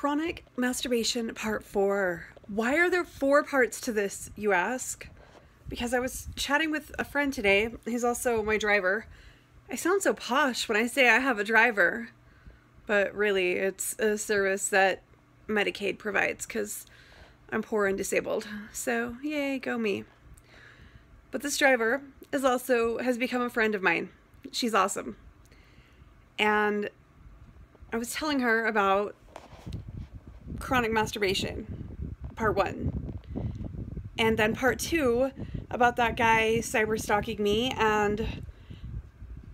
Chronic masturbation part four. Why are there four parts to this, you ask? Because I was chatting with a friend today. He's also my driver. I sound so posh when I say I have a driver, but really, it's a service that Medicaid provides because I'm poor and disabled. So, yay, go me. But this driver is also has become a friend of mine. She's awesome. And I was telling her about chronic masturbation, part one. And then part two about that guy cyber stalking me and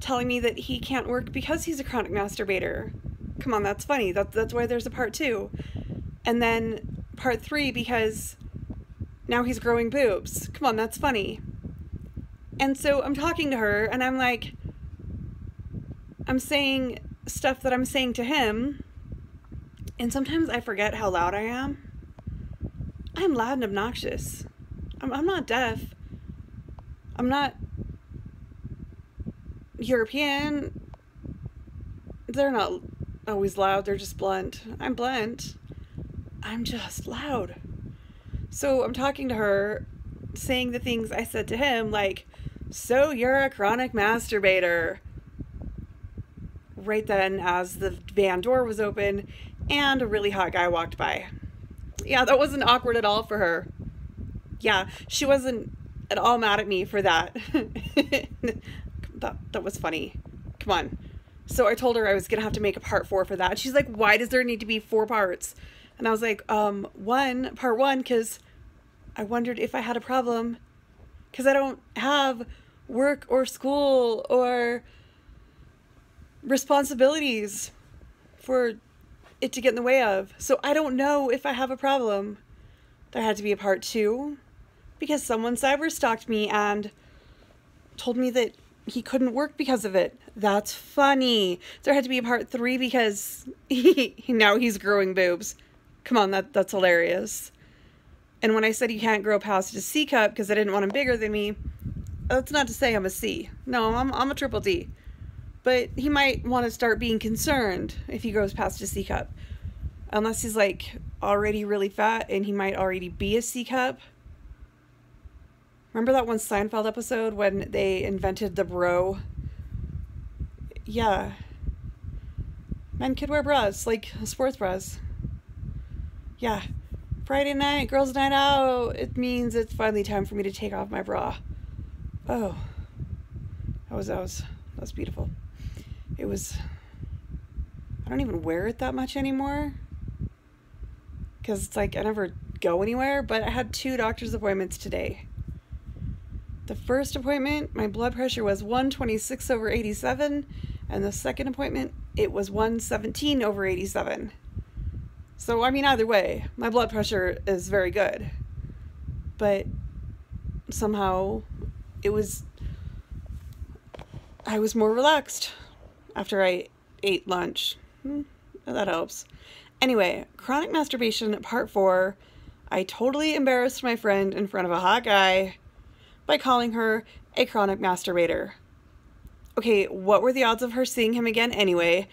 telling me that he can't work because he's a chronic masturbator. Come on, that's funny. That, that's why there's a part two. And then part three because now he's growing boobs. Come on, that's funny. And so I'm talking to her and I'm like, I'm saying stuff that I'm saying to him and sometimes I forget how loud I am. I'm loud and obnoxious. I'm, I'm not deaf. I'm not European. They're not always loud, they're just blunt. I'm blunt. I'm just loud. So I'm talking to her, saying the things I said to him, like, So you're a chronic masturbator. Right then, as the van door was open, and a really hot guy walked by. Yeah, that wasn't awkward at all for her. Yeah, she wasn't at all mad at me for that. that that was funny. Come on. So I told her I was gonna have to make a part four for that. She's like, "Why does there need to be four parts?" And I was like, "Um, one part one, because I wondered if I had a problem, because I don't have work or school or responsibilities for it to get in the way of. So I don't know if I have a problem. There had to be a part two because someone cyber stalked me and told me that he couldn't work because of it. That's funny. There had to be a part three because he, now he's growing boobs. Come on, that that's hilarious. And when I said he can't grow past a C cup because I didn't want him bigger than me, that's not to say I'm a C. No, I'm I'm a triple D but he might want to start being concerned if he grows past a C cup. Unless he's like already really fat and he might already be a C cup. Remember that one Seinfeld episode when they invented the bro? Yeah. Men could wear bras, like sports bras. Yeah. Friday night, girls' night out. It means it's finally time for me to take off my bra. Oh. That was that was that was beautiful it was I don't even wear it that much anymore because it's like I never go anywhere, but I had two doctor's appointments today. The first appointment, my blood pressure was 126 over 87, and the second appointment, it was 117 over 87. So, I mean, either way, my blood pressure is very good. But somehow it was, I was more relaxed after I ate lunch. Hmm, that helps. Anyway, chronic masturbation part four. I totally embarrassed my friend in front of a hot guy by calling her a chronic masturbator. Okay, what were the odds of her seeing him again anyway?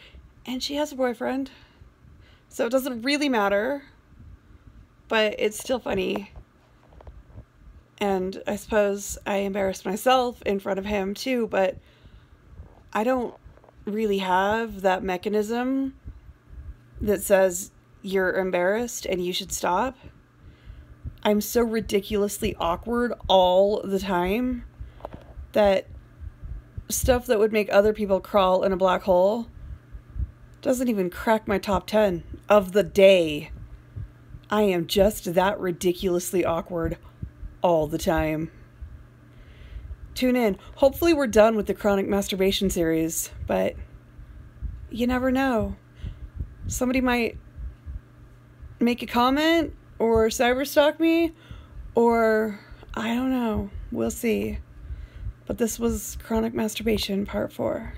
And she has a boyfriend. So it doesn't really matter. But it's still funny. And I suppose I embarrassed myself in front of him too, but I don't really have that mechanism that says you're embarrassed and you should stop. I'm so ridiculously awkward all the time that stuff that would make other people crawl in a black hole doesn't even crack my top 10 of the day. I am just that ridiculously awkward all the time tune in. Hopefully, we're done with the chronic masturbation series, but you never know. Somebody might make a comment or cyberstalk me, or I don't know. We'll see. But this was chronic masturbation part four.